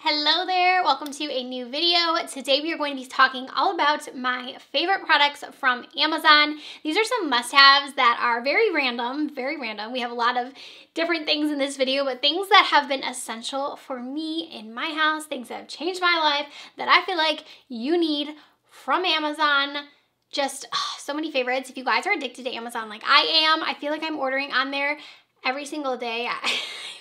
Hello there, welcome to a new video. Today we are going to be talking all about my favorite products from Amazon. These are some must-haves that are very random, very random. We have a lot of different things in this video, but things that have been essential for me in my house, things that have changed my life that I feel like you need from Amazon just oh, so many favorites. If you guys are addicted to Amazon like I am, I feel like I'm ordering on there every single day.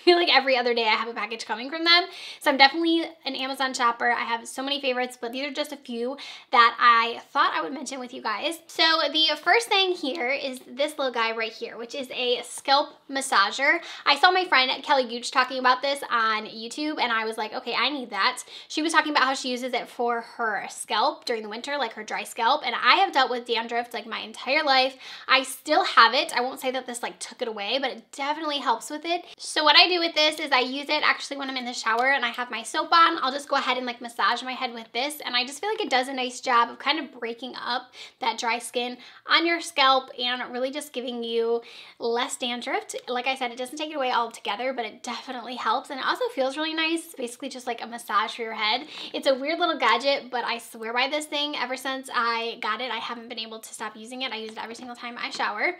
Feel like every other day I have a package coming from them. So I'm definitely an Amazon shopper. I have so many favorites, but these are just a few that I thought I would mention with you guys. So the first thing here is this little guy right here, which is a scalp massager. I saw my friend Kelly Gooch talking about this on YouTube and I was like, okay, I need that. She was talking about how she uses it for her scalp during the winter, like her dry scalp. And I have dealt with dandruff like my entire life. I still have it. I won't say that this like took it away, but it definitely helps with it. So what I do with this is I use it actually when I'm in the shower and I have my soap on. I'll just go ahead and like massage my head with this and I just feel like it does a nice job of kind of breaking up that dry skin on your scalp and really just giving you less dandruff. Like I said, it doesn't take it away altogether, but it definitely helps and it also feels really nice. It's basically just like a massage for your head. It's a weird little gadget, but I swear by this thing. Ever since I got it, I haven't been able to stop using it. I use it every single time I shower.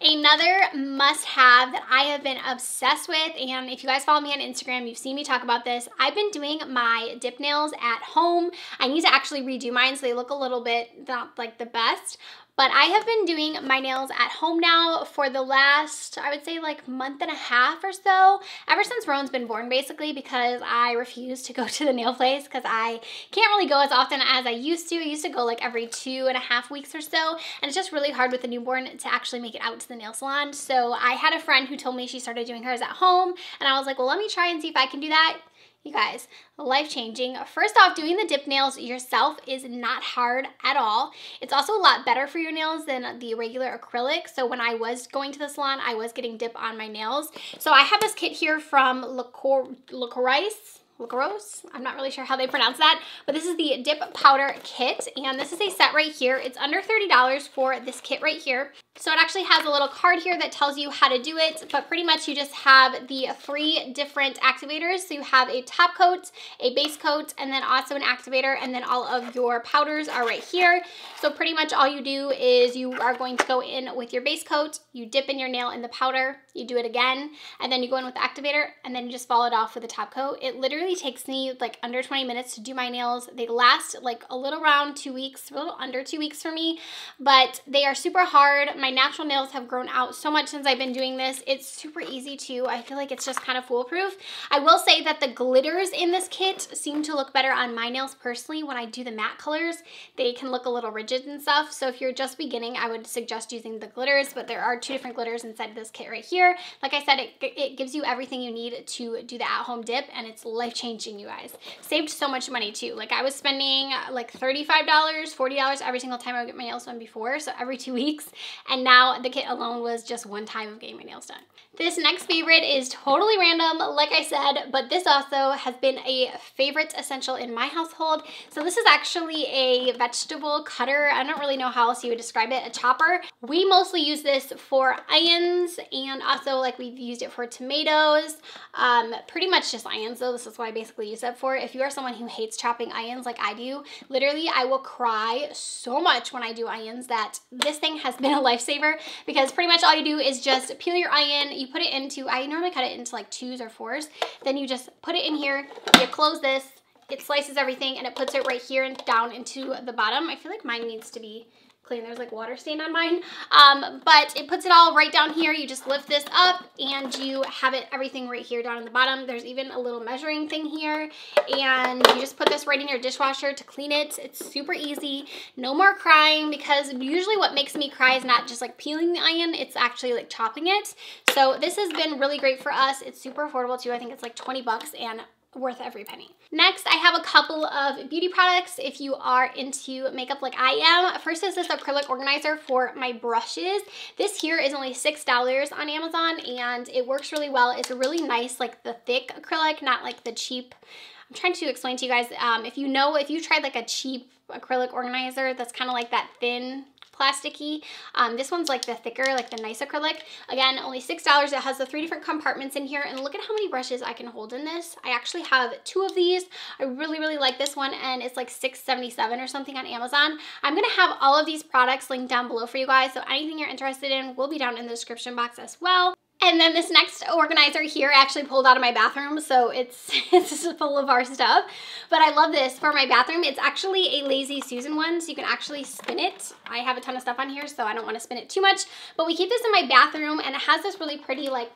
Another must-have that I have been obsessed with and if you guys follow me on Instagram, you've seen me talk about this. I've been doing my dip nails at home. I need to actually redo mine so they look a little bit not like the best, but I have been doing my nails at home now for the last, I would say like month and a half or so, ever since Rowan's been born basically because I refuse to go to the nail place because I can't really go as often as I used to. I used to go like every two and a half weeks or so and it's just really hard with a newborn to actually make it out to the nail salon. So I had a friend who told me she started doing hers at home and I was like, well, let me try and see if I can do that. You guys, life changing. First off, doing the dip nails yourself is not hard at all. It's also a lot better for your nails than the regular acrylic. So when I was going to the salon, I was getting dip on my nails. So I have this kit here from Lacorice. Lacrosse. I'm not really sure how they pronounce that, but this is the dip powder kit, and this is a set right here. It's under $30 for this kit right here. So it actually has a little card here that tells you how to do it, but pretty much you just have the three different activators. So you have a top coat, a base coat, and then also an activator, and then all of your powders are right here. So pretty much all you do is you are going to go in with your base coat, you dip in your nail in the powder, you do it again, and then you go in with the activator, and then you just follow it off with the top coat. It literally takes me like under 20 minutes to do my nails. They last like a little around two weeks, a little under two weeks for me, but they are super hard. My my natural nails have grown out so much since I've been doing this. It's super easy too. I feel like it's just kind of foolproof. I will say that the glitters in this kit seem to look better on my nails personally. When I do the matte colors, they can look a little rigid and stuff. So if you're just beginning, I would suggest using the glitters, but there are two different glitters inside this kit right here. Like I said, it, it gives you everything you need to do the at-home dip and it's life-changing, you guys. Saved so much money too. Like I was spending like $35, $40 every single time I would get my nails done before, so every two weeks. And and now the kit alone was just one time of getting my nails done. This next favorite is totally random, like I said, but this also has been a favorite essential in my household. So this is actually a vegetable cutter. I don't really know how else you would describe it, a chopper. We mostly use this for onions and also like we've used it for tomatoes, um, pretty much just onions though. This is what I basically use it for. If you are someone who hates chopping onions like I do, literally I will cry so much when I do onions that this thing has been a lifesaver because pretty much all you do is just peel your onion, you put it into, I normally cut it into like twos or fours. Then you just put it in here, you close this, it slices everything and it puts it right here and down into the bottom. I feel like mine needs to be clean. There's like water stain on mine. Um, but it puts it all right down here. You just lift this up and you have it everything right here down in the bottom. There's even a little measuring thing here. And you just put this right in your dishwasher to clean it. It's super easy. No more crying because usually what makes me cry is not just like peeling the onion. It's actually like chopping it. So this has been really great for us. It's super affordable too. I think it's like 20 bucks and worth every penny. Next, I have a couple of beauty products if you are into makeup like I am. First is this acrylic organizer for my brushes. This here is only $6 on Amazon and it works really well. It's really nice, like the thick acrylic, not like the cheap I'm trying to explain to you guys, um, if you know, if you tried like a cheap acrylic organizer that's kind of like that thin plasticky. Um, this one's like the thicker, like the nice acrylic. Again, only $6. It has the three different compartments in here. And look at how many brushes I can hold in this. I actually have two of these. I really, really like this one and it's like $6.77 or something on Amazon. I'm gonna have all of these products linked down below for you guys. So anything you're interested in will be down in the description box as well. And then this next organizer here I actually pulled out of my bathroom, so it's, it's full of our stuff. But I love this for my bathroom. It's actually a Lazy Susan one, so you can actually spin it. I have a ton of stuff on here, so I don't want to spin it too much. But we keep this in my bathroom, and it has this really pretty, like,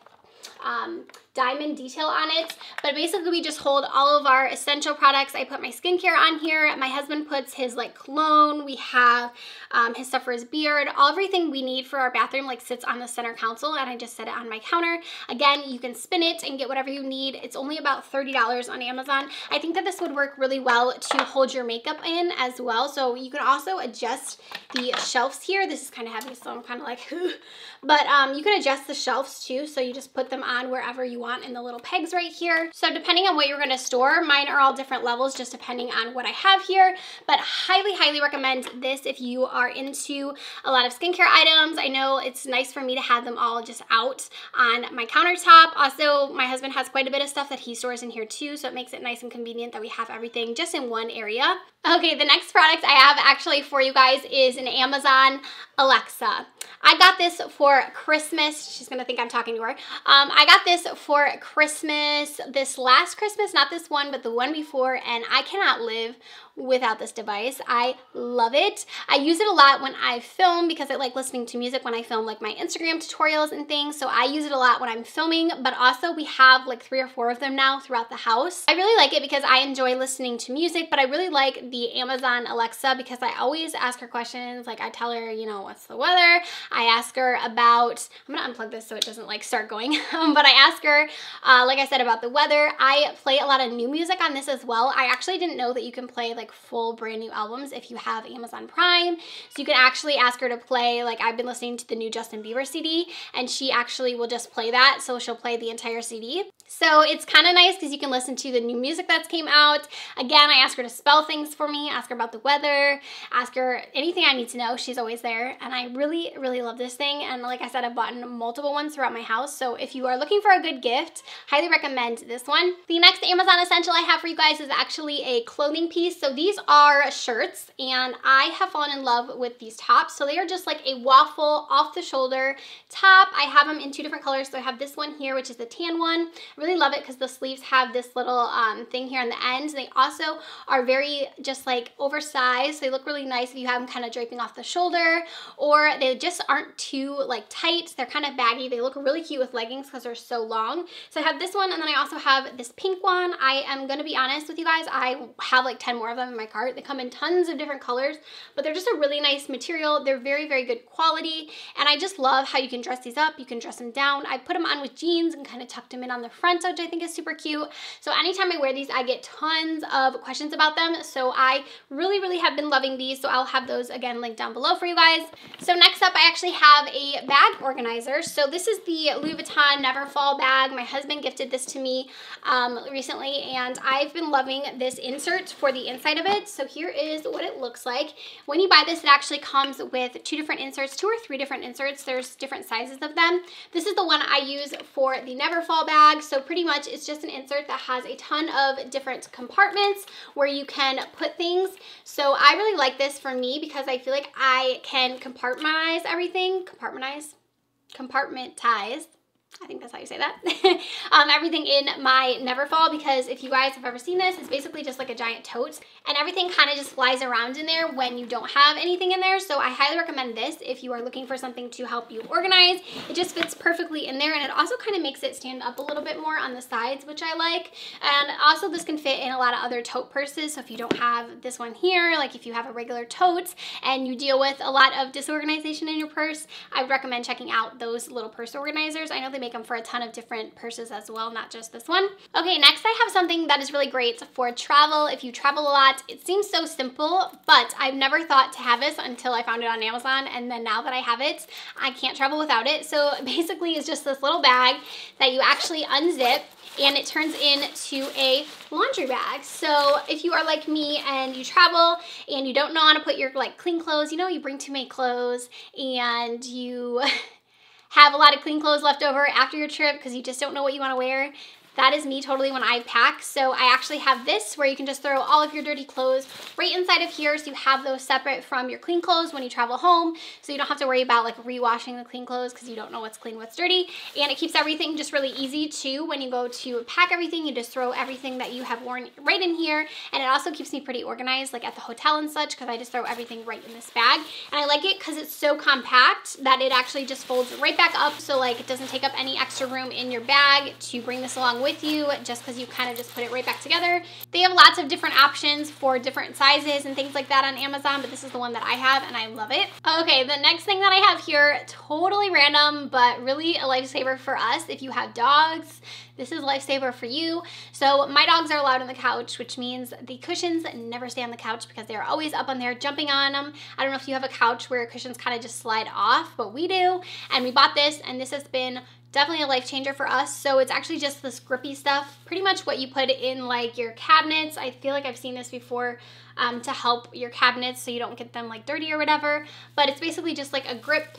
um, diamond detail on it. But basically we just hold all of our essential products. I put my skincare on here. My husband puts his like cologne. We have um, his stuff for his beard. All everything we need for our bathroom like sits on the center console and I just set it on my counter. Again, you can spin it and get whatever you need. It's only about $30 on Amazon. I think that this would work really well to hold your makeup in as well. So you can also adjust the shelves here. This is kind of heavy, so I'm kind of like, but um, you can adjust the shelves too. So you just put them on wherever you want in the little pegs right here. So depending on what you're gonna store, mine are all different levels just depending on what I have here, but highly, highly recommend this if you are into a lot of skincare items. I know it's nice for me to have them all just out on my countertop. Also, my husband has quite a bit of stuff that he stores in here too, so it makes it nice and convenient that we have everything just in one area. Okay, the next product I have actually for you guys is an Amazon Alexa. I got this for Christmas. She's gonna think I'm talking to her. Um, I got this for Christmas, this last Christmas, not this one, but the one before, and I cannot live without this device. I love it. I use it a lot when I film because I like listening to music when I film like my Instagram tutorials and things. So I use it a lot when I'm filming, but also we have like three or four of them now throughout the house. I really like it because I enjoy listening to music, but I really like the Amazon Alexa because I always ask her questions. Like I tell her, you know, what's the weather? I ask her about, I'm gonna unplug this so it doesn't like start going, but I ask her, uh, like I said, about the weather. I play a lot of new music on this as well. I actually didn't know that you can play like full brand new albums if you have Amazon Prime. So you can actually ask her to play, like I've been listening to the new Justin Bieber CD and she actually will just play that. So she'll play the entire CD. So it's kind of nice because you can listen to the new music that's came out. Again, I ask her to spell things for me, ask her about the weather, ask her anything I need to know. She's always there. And I really, really love this thing. And like I said, I've bought multiple ones throughout my house. So if you are looking for a good gift, highly recommend this one. The next Amazon essential I have for you guys is actually a clothing piece. So these are shirts and I have fallen in love with these tops. So they are just like a waffle off the shoulder top. I have them in two different colors. So I have this one here, which is the tan one. I really love it because the sleeves have this little um, thing here on the end. They also are very just like oversized. They look really nice if you have them kind of draping off the shoulder or they just aren't too like tight. They're kind of baggy. They look really cute with leggings because they're so long. So I have this one and then I also have this pink one. I am going to be honest with you guys. I have like 10 more of them in my cart. They come in tons of different colors, but they're just a really nice material. They're very, very good quality. And I just love how you can dress these up. You can dress them down. I put them on with jeans and kind of tucked them in on the front, which I think is super cute. So anytime I wear these, I get tons of questions about them. So I really, really have been loving these. So I'll have those again linked down below for you guys. So next up, I actually have a bag organizer. So this is the Louis Vuitton Neverfull bag. My husband gifted this to me um, recently, and I've been loving this insert for the inside of it. So here is what it looks like. When you buy this, it actually comes with two different inserts, two or three different inserts. There's different sizes of them. This is the one I use for the Neverfull bag. So pretty much it's just an insert that has a ton of different compartments where you can put things. So I really like this for me because I feel like I can compartmentalize everything. Compartmentalize? Compartmentize I think that's how you say that. um, everything in my Neverfull because if you guys have ever seen this, it's basically just like a giant tote and everything kind of just flies around in there when you don't have anything in there. So I highly recommend this if you are looking for something to help you organize. It just fits perfectly in there and it also kind of makes it stand up a little bit more on the sides, which I like. And also this can fit in a lot of other tote purses. So if you don't have this one here, like if you have a regular tote and you deal with a lot of disorganization in your purse, I would recommend checking out those little purse organizers. I know they make them for a ton of different purses as well, not just this one. Okay, next I have something that is really great for travel. If you travel a lot, it seems so simple, but I've never thought to have this until I found it on Amazon. And then now that I have it, I can't travel without it. So basically it's just this little bag that you actually unzip and it turns into a laundry bag. So if you are like me and you travel and you don't know how to put your like clean clothes, you know, you bring too many clothes and you have a lot of clean clothes left over after your trip because you just don't know what you want to wear. That is me totally when I pack. So I actually have this where you can just throw all of your dirty clothes right inside of here. So you have those separate from your clean clothes when you travel home. So you don't have to worry about like rewashing the clean clothes because you don't know what's clean, what's dirty. And it keeps everything just really easy too. When you go to pack everything, you just throw everything that you have worn right in here. And it also keeps me pretty organized like at the hotel and such because I just throw everything right in this bag. And I like it because it's so compact that it actually just folds right back up. So like it doesn't take up any extra room in your bag to bring this along with you just because you kind of just put it right back together. They have lots of different options for different sizes and things like that on Amazon, but this is the one that I have and I love it. Okay, the next thing that I have here, totally random, but really a lifesaver for us if you have dogs. This is lifesaver for you. So my dogs are allowed on the couch, which means the cushions never stay on the couch because they're always up on there jumping on them. I don't know if you have a couch where cushions kind of just slide off, but we do. And we bought this and this has been definitely a life changer for us. So it's actually just this grippy stuff, pretty much what you put in like your cabinets. I feel like I've seen this before um, to help your cabinets so you don't get them like dirty or whatever. But it's basically just like a grip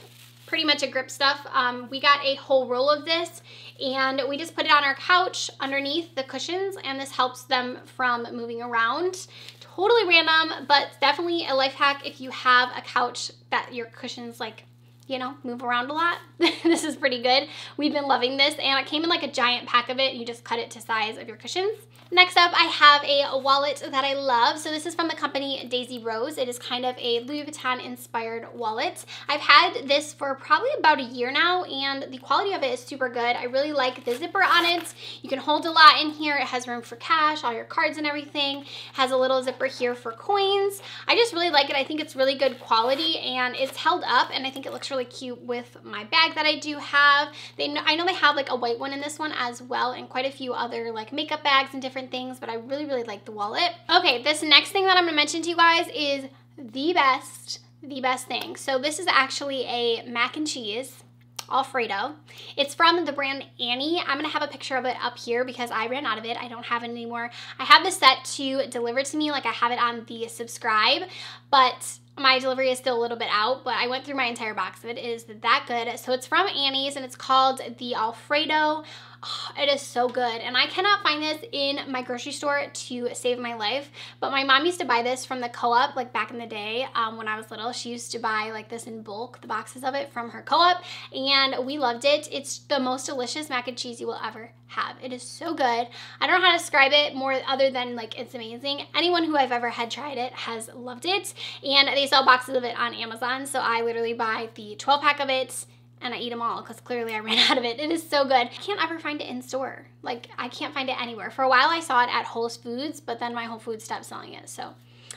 pretty much a grip stuff. Um, we got a whole roll of this and we just put it on our couch underneath the cushions and this helps them from moving around. Totally random, but definitely a life hack if you have a couch that your cushions like you know, move around a lot. this is pretty good. We've been loving this and it came in like a giant pack of it. You just cut it to size of your cushions. Next up, I have a wallet that I love. So this is from the company Daisy Rose. It is kind of a Louis Vuitton inspired wallet. I've had this for probably about a year now and the quality of it is super good. I really like the zipper on it. You can hold a lot in here. It has room for cash, all your cards and everything. It has a little zipper here for coins. I just really like it. I think it's really good quality and it's held up and I think it looks really cute with my bag that I do have. They, know, I know they have like a white one in this one as well and quite a few other like makeup bags and different things, but I really, really like the wallet. Okay, this next thing that I'm gonna mention to you guys is the best, the best thing. So this is actually a mac and cheese. Alfredo. It's from the brand Annie. I'm gonna have a picture of it up here because I ran out of it. I don't have it anymore. I have this set to deliver to me, like I have it on the subscribe, but my delivery is still a little bit out, but I went through my entire box of it. It is that good. So it's from Annie's and it's called the Alfredo Oh, it is so good. And I cannot find this in my grocery store to save my life. But my mom used to buy this from the co-op like back in the day um, when I was little. She used to buy like this in bulk, the boxes of it from her co-op. And we loved it. It's the most delicious mac and cheese you will ever have. It is so good. I don't know how to describe it more other than like it's amazing. Anyone who I've ever had tried it has loved it. And they sell boxes of it on Amazon. So I literally buy the 12 pack of it and I eat them all because clearly I ran out of it. It is so good. I can't ever find it in store. Like I can't find it anywhere. For a while I saw it at Whole Foods, but then my Whole Foods stopped selling it. So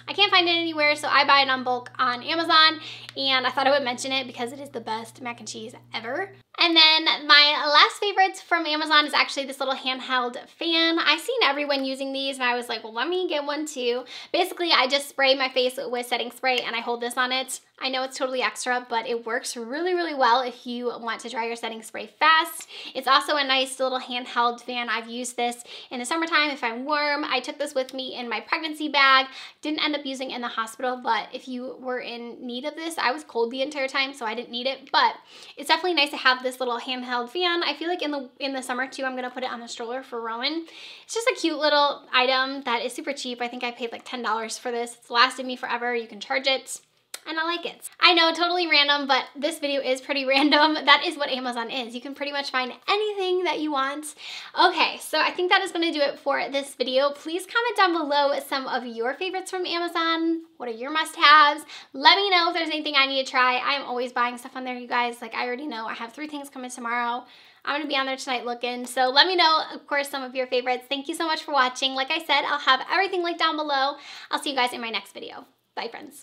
I can't find it anywhere, so I buy it on bulk on Amazon, and I thought I would mention it because it is the best mac and cheese ever. And then my last favorites from Amazon is actually this little handheld fan. I've seen everyone using these and I was like, well, let me get one too. Basically, I just spray my face with setting spray and I hold this on it. I know it's totally extra, but it works really, really well if you want to dry your setting spray fast. It's also a nice little handheld fan. I've used this in the summertime if I'm warm. I took this with me in my pregnancy bag. Didn't end up using in the hospital, but if you were in need of this, I was cold the entire time, so I didn't need it. But it's definitely nice to have this little handheld fan. I feel like in the in the summer too, I'm gonna put it on the stroller for Rowan. It's just a cute little item that is super cheap. I think I paid like $10 for this. It's lasted me forever. You can charge it and I like it. I know, totally random, but this video is pretty random. That is what Amazon is. You can pretty much find anything that you want. Okay, so I think that is gonna do it for this video. Please comment down below some of your favorites from Amazon. What are your must-haves? Let me know if there's anything I need to try. I'm always buying stuff on there, you guys. Like I already know I have three things coming tomorrow. I'm gonna be on there tonight looking. So let me know, of course, some of your favorites. Thank you so much for watching. Like I said, I'll have everything linked down below. I'll see you guys in my next video. Bye, friends.